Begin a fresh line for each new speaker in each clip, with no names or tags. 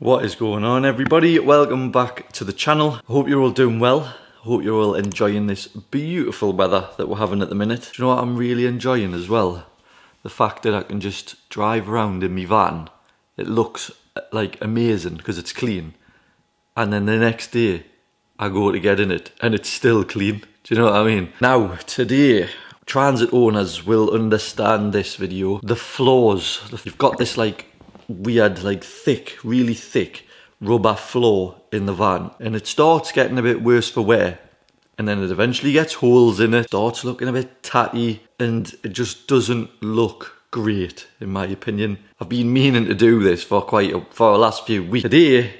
What is going on everybody? Welcome back to the channel. Hope you're all doing well. Hope you're all enjoying this beautiful weather that we're having at the minute. Do you know what I'm really enjoying as well? The fact that I can just drive around in my van. It looks uh, like amazing because it's clean. And then the next day I go to get in it and it's still clean. Do you know what I mean? Now, today, transit owners will understand this video. The floors, you've got this like weird, like thick, really thick rubber floor in the van. And it starts getting a bit worse for wear. And then it eventually gets holes in it, starts looking a bit tatty, and it just doesn't look great, in my opinion. I've been meaning to do this for quite a, for the last few weeks. Today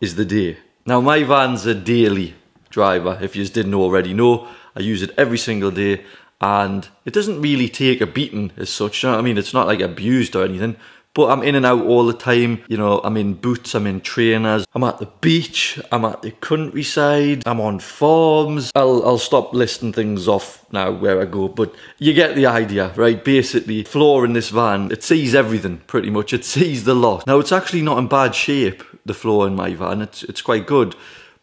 is the day. Now my van's a daily driver, if you didn't already know. I use it every single day and it doesn't really take a beating as such. You know I mean? It's not like abused or anything, but I'm in and out all the time. You know, I'm in boots, I'm in trainers, I'm at the beach, I'm at the countryside, I'm on farms. I'll, I'll stop listing things off now where I go, but you get the idea, right? Basically, floor in this van, it sees everything pretty much. It sees the lot. Now, it's actually not in bad shape, the floor in my van. It's, it's quite good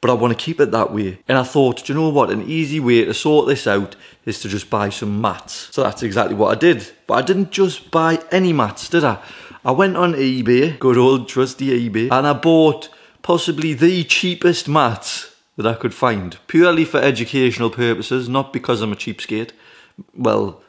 but I want to keep it that way. And I thought, do you know what? An easy way to sort this out is to just buy some mats. So that's exactly what I did. But I didn't just buy any mats, did I? I went on eBay, good old trusty eBay, and I bought possibly the cheapest mats that I could find, purely for educational purposes, not because I'm a cheapskate. Well,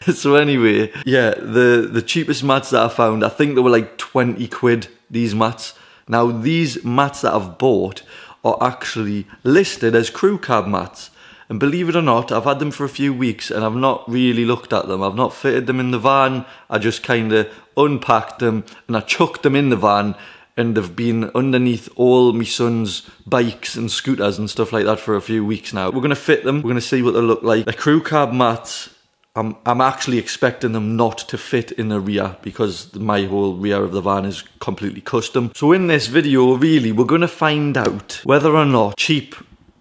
so anyway, yeah, the, the cheapest mats that I found, I think they were like 20 quid, these mats. Now, these mats that I've bought are actually listed as crew cab mats. And believe it or not, I've had them for a few weeks and I've not really looked at them. I've not fitted them in the van. I just kind of unpacked them and I chucked them in the van and they've been underneath all my son's bikes and scooters and stuff like that for a few weeks now. We're going to fit them. We're going to see what they look like. The crew cab mats I'm I'm actually expecting them not to fit in the rear because my whole rear of the van is completely custom. So in this video, really, we're going to find out whether or not cheap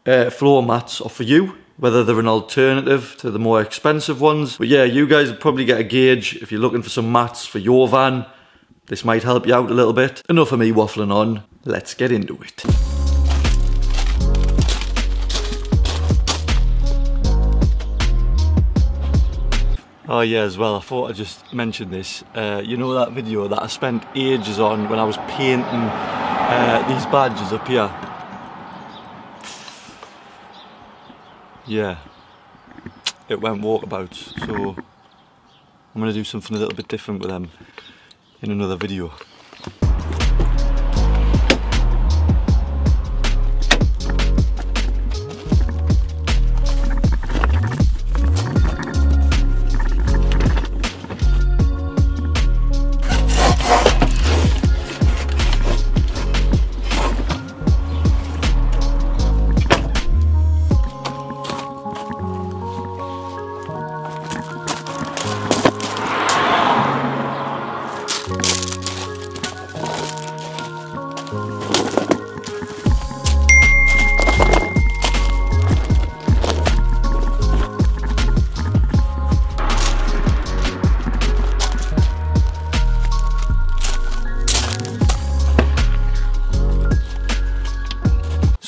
uh, floor mats are for you, whether they're an alternative to the more expensive ones. But yeah, you guys probably get a gauge if you're looking for some mats for your van. This might help you out a little bit. Enough of me waffling on. Let's get into it. Oh yeah, as well, I thought I'd just mention this. Uh, you know that video that I spent ages on when I was painting uh, these badges up here? Yeah, it went walkabouts, so I'm going to do something a little bit different with them in another video.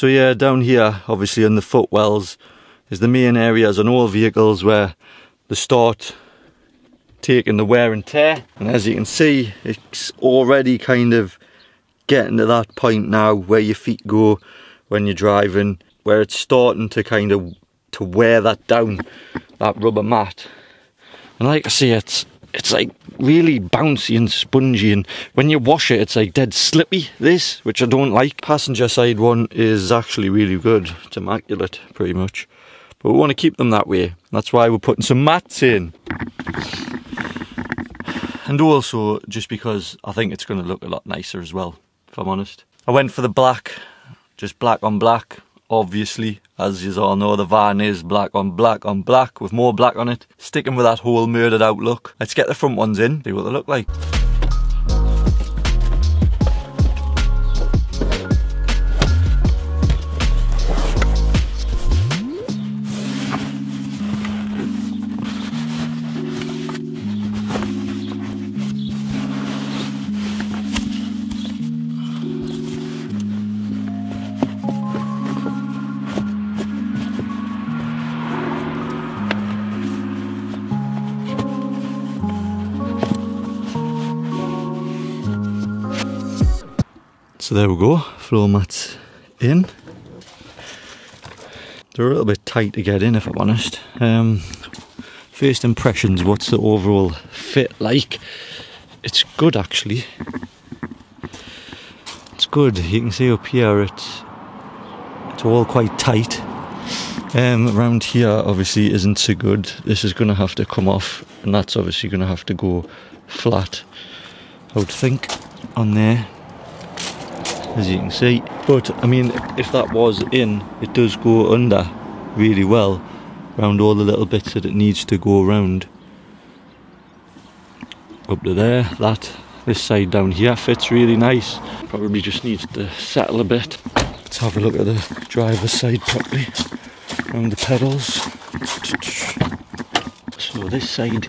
So yeah, down here, obviously on the footwells, is the main areas on all vehicles where the start taking the wear and tear. And as you can see, it's already kind of getting to that point now where your feet go when you're driving, where it's starting to kind of to wear that down, that rubber mat. And like I say, it's it's like really bouncy and spongy and when you wash it it's like dead slippy this which I don't like. Passenger side one is actually really good. It's immaculate pretty much. But we want to keep them that way. That's why we're putting some mats in. And also just because I think it's going to look a lot nicer as well if I'm honest. I went for the black just black on black obviously, as you all know, the van is black on black on black with more black on it. Sticking with that whole murdered out look. Let's get the front ones in, see what they look like. So there we go, floor mats in. They're a little bit tight to get in if I'm honest. Um, first impressions, what's the overall fit like? It's good actually. It's good. You can see up here it's it's all quite tight. Um, around here obviously isn't so good. This is going to have to come off, and that's obviously going to have to go flat. I would think on there, as you can see. But I mean, if that was in, it does go under really well around all the little bits that it needs to go around. Up to there, that this side down here fits really nice. Probably just needs to settle a bit. Let's have a look at the driver's side properly around the pedals. So this side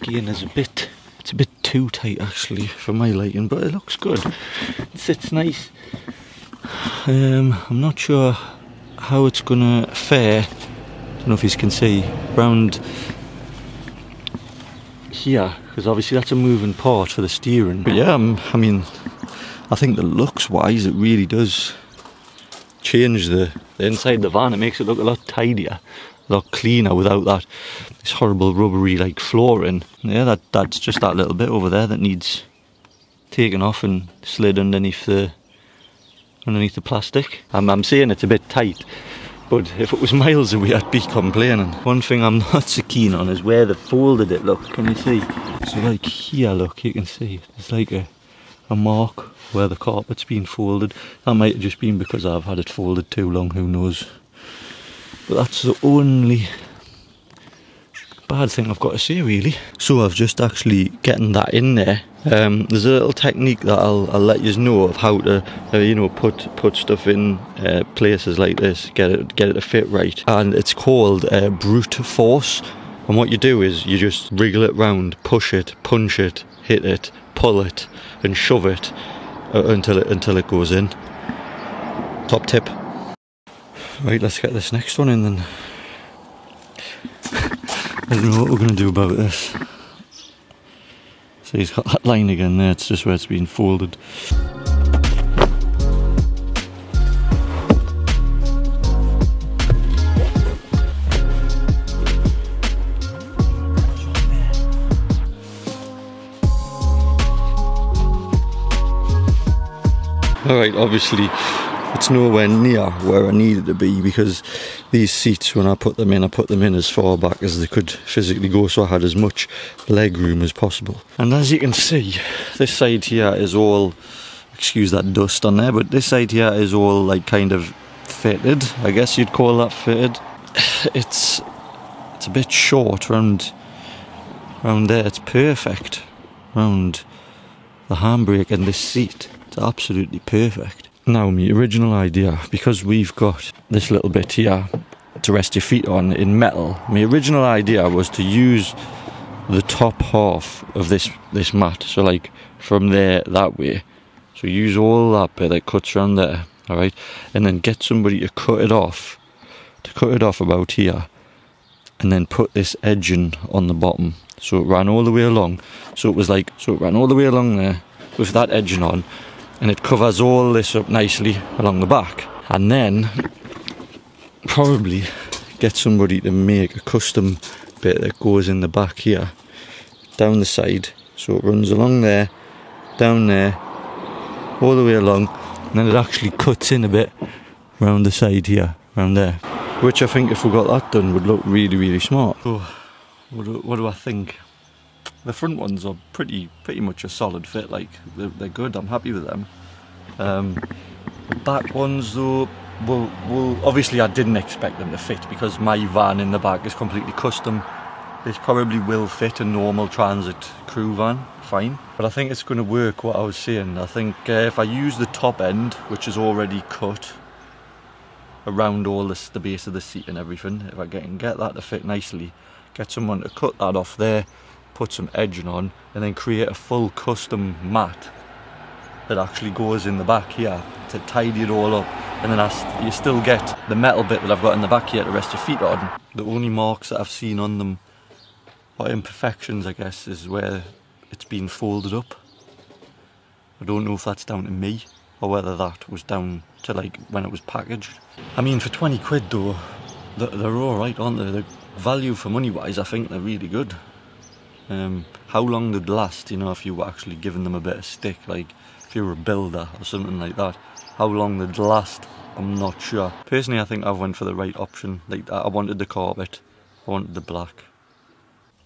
again is a bit a bit too tight actually for my liking, but it looks good. It sits nice. Um, I'm not sure how it's gonna fare. I don't know if you can see round here because obviously that's a moving part for the steering. But yeah, um, I mean, I think the looks wise, it really does change the, the inside of the van. It makes it look a lot tidier, a lot cleaner without that this horrible rubbery like flooring. Yeah, that that's just that little bit over there that needs taken off and slid underneath the underneath the plastic. I'm, I'm saying it's a bit tight, but if it was miles away, I'd be complaining. One thing I'm not so keen on is where they folded it. Look, can you see? So like here, look, you can see there's like a a mark where the carpet's been folded. That might have just been because I've had it folded too long, who knows. But that's the only bad thing I've got to say really. So I've just actually getting that in there. Um, there's a little technique that I'll, I'll let you know of how to, uh, you know, put put stuff in uh, places like this, get it get it to fit right, and it's called uh, brute force. And what you do is you just wriggle it round, push it, punch it, hit it, pull it, and shove it uh, until it until it goes in. Top tip. Right, let's get this next one in then. I don't know what we're going to do about this. So he's got that line again there, it's just where it's been folded. Alright, obviously it's nowhere near where I needed to be because these seats, when I put them in, I put them in as far back as they could physically go so I had as much leg room as possible. And as you can see, this side here is all, excuse that dust on there, but this side here is all like kind of fitted, I guess you'd call that fitted. It's, it's a bit short round, round there, it's perfect round the handbrake and this seat. It's absolutely perfect. Now, my original idea, because we've got this little bit here to rest your feet on in metal, my original idea was to use the top half of this this mat. So, like from there that way. So use all that bit that cuts around there, all right, and then get somebody to cut it off, to cut it off about here, and then put this edging on the bottom. So it ran all the way along. So it was like so it ran all the way along there with that edging on and it covers all this up nicely along the back. And then probably get somebody to make a custom bit that goes in the back here down the side so it runs along there down there all the way along and then it actually cuts in a bit round the side here round there. Which I think if we got that done would look really really smart. So what do, what do I think the front ones are pretty pretty much a solid fit like they're, they're good I'm happy with them. Um, back ones though well, well obviously I didn't expect them to fit because my van in the back is completely custom. This probably will fit a normal transit crew van fine. But I think it's going to work what I was saying. I think uh, if I use the top end which is already cut around all this, the base of the seat and everything if I can get that to fit nicely get someone to cut that off there put some edging on and then create a full custom mat that actually goes in the back here to tidy it all up and then I, you still get the metal bit that I've got in the back here to rest your feet on. The only marks that I've seen on them or imperfections I guess is where it's been folded up. I don't know if that's down to me or whether that was down to like when it was packaged. I mean, for 20 quid though, they're, they're all right, aren't they? The value for money wise, I think they're really good. Um, how long they'd last, you know, if you were actually giving them a bit of stick, like if you were a builder or something like that, how long they'd last, I'm not sure. Personally, I think I went for the right option. Like, I wanted the carpet, I wanted the black.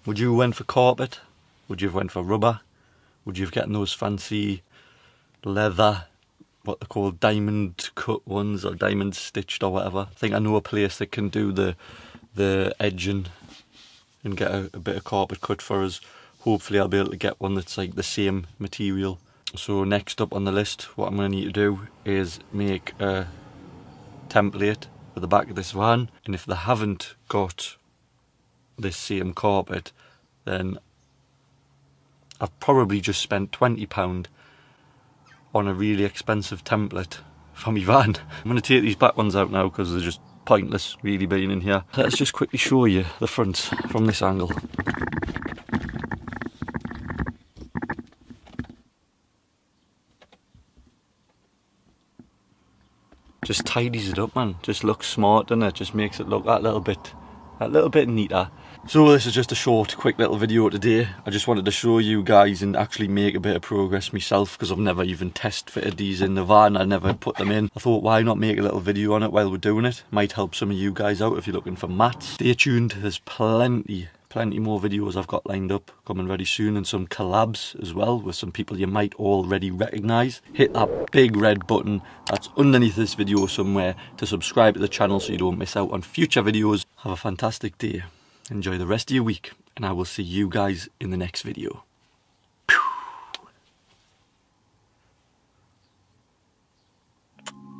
Would you have went for carpet? Would you have went for rubber? Would you have gotten those fancy leather, what they're called, diamond cut ones or diamond stitched or whatever? I think I know a place that can do the the edging and get a, a bit of carpet cut for us. Hopefully I'll be able to get one that's like the same material. So next up on the list, what I'm going to need to do is make a template for the back of this van. And if they haven't got this same carpet, then I've probably just spent £20 on a really expensive template for my van. I'm going to take these back ones out now because they're just pointless really being in here. Let's just quickly show you the front from this angle. Just tidies it up man, just looks smart doesn't it? Just makes it look that little bit, that little bit neater. So this is just a short, quick little video today. I just wanted to show you guys and actually make a bit of progress myself because I've never even test fitted these in the van. I never put them in. I thought why not make a little video on it while we're doing it. Might help some of you guys out if you're looking for mats. Stay tuned, there's plenty plenty more videos I've got lined up coming very soon and some collabs as well with some people you might already recognise. Hit that big red button that's underneath this video somewhere to subscribe to the channel so you don't miss out on future videos. Have a fantastic day. Enjoy the rest of your week, and I will see you guys in the next video.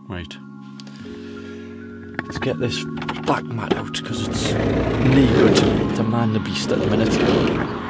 Right. Let's get this back mat out because it's me good to man the beast at the minute.